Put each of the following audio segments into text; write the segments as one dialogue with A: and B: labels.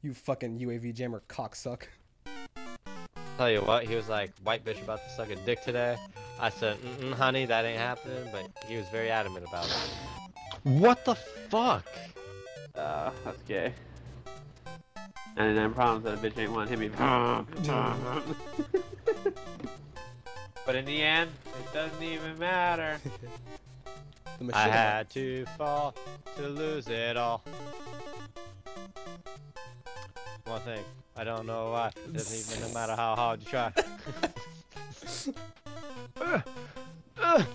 A: You fucking UAV jammer cocksuck.
B: Tell you what, he was like, white bitch about to suck a dick today. I said, mm-mm, honey, that ain't happening, but he was very adamant about it. What the fuck?
C: Uh, that's gay. 99 problems that a bitch ain't one hit me. but in the end, it doesn't even matter.
A: The
B: I had to fall to lose it all. One thing, I don't know why. It Doesn't even no matter how hard you try.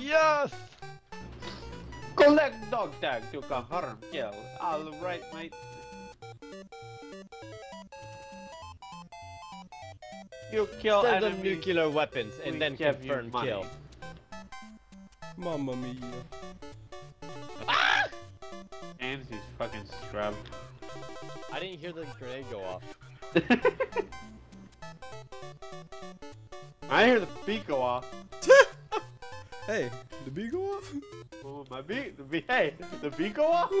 B: yes!
C: Collect dog tag to confirm kill. Alright, mate. You kill
B: Send them
C: enemies.
B: nuclear weapons and
C: we
B: then
C: give you
B: confirm kill.
A: Mamma mia. Ah!
C: James, you fucking scrub.
B: I didn't hear the grenade go off.
C: I hear the beat go off.
A: Hey, the bee go off?
C: Oh, my beat, the beat, hey, the beat go off?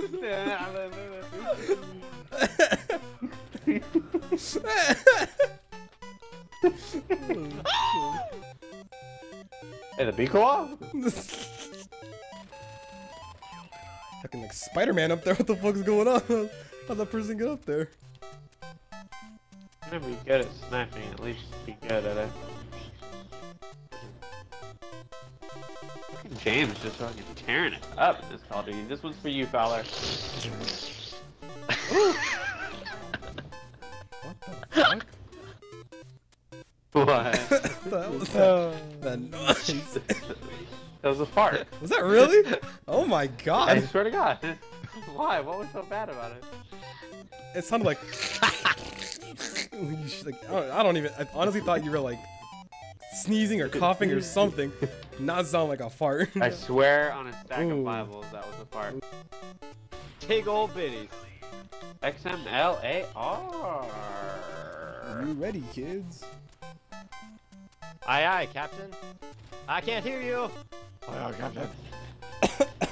C: hey, the beat go off?
A: Fucking like Spider-Man up there. What the fuck's going on? How'd that person get up there?
C: Gonna be good at sniping, at least be good at it. Eh? Fucking James just fucking tearing it up in this Call of Duty. This one's for you, Fowler.
A: What the fuck?
C: What?
A: Hell was that? that noise?
C: That was a fart.
A: Was that really? Oh my god.
C: I swear to God. Why? What was so bad about it?
A: It sounded like. Should, like I, don't, I don't even. I honestly thought you were like sneezing or coughing or something. Not sound like a fart.
C: I swear on a stack
A: Ooh.
C: of Bibles that was a fart.
B: Big old bitties.
C: XMLAR.
A: Are you ready, kids?
B: Aye aye, Captain. I can't hear you.
C: Oh, Captain.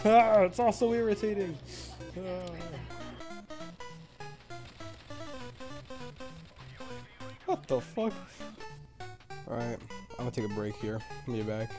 A: Ah, it's all so irritating. What the fuck? Alright, I'm gonna take a break here. I'll be back.